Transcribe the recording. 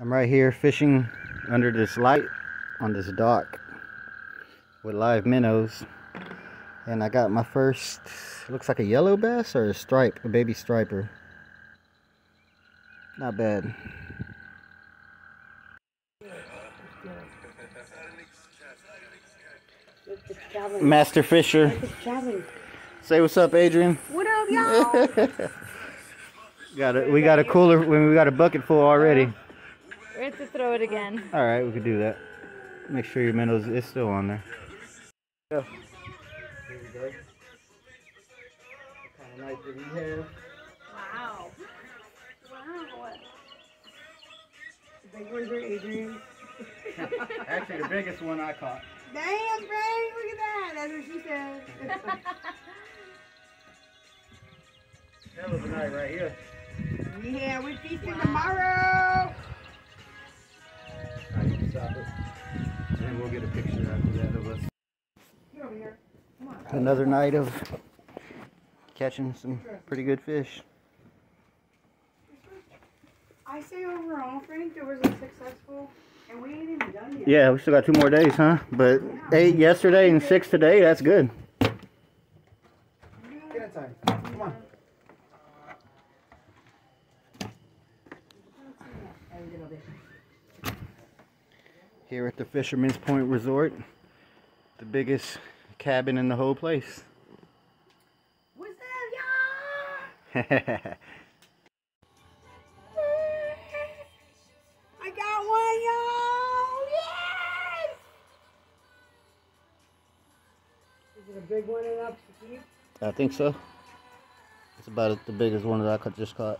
I'm right here fishing under this light on this dock with live minnows. And I got my first, looks like a yellow bass or a stripe, a baby striper. Not bad. Master Fisher. Say what's up, Adrian. What up, y'all? Got a, we got a cooler, when we got a bucket full already. We have to throw it again. All right, we could do that. Make sure your minnows is still on there. Go. Here we go. What kind of night did we have? Wow. Wow. Big ones are Adrian. Actually, the biggest one I caught. Damn, Frank, look at that. That's what she said. That was a night right here. yeah, we feasting tomorrow. Stop it. And then we'll get a picture after that of us. Get over here. Come on. Another night of catching some pretty good fish. I say overall, Frank, it was a successful, and we ain't even done yet. Yeah, we still got two more days, huh? But eight yesterday and six today, that's good. Get inside. Come on. Here at the Fisherman's Point Resort, the biggest cabin in the whole place. What's up, y'all? I got one, y'all. Yes! Is it a big one enough to keep? I think so. It's about the biggest one that I could just caught.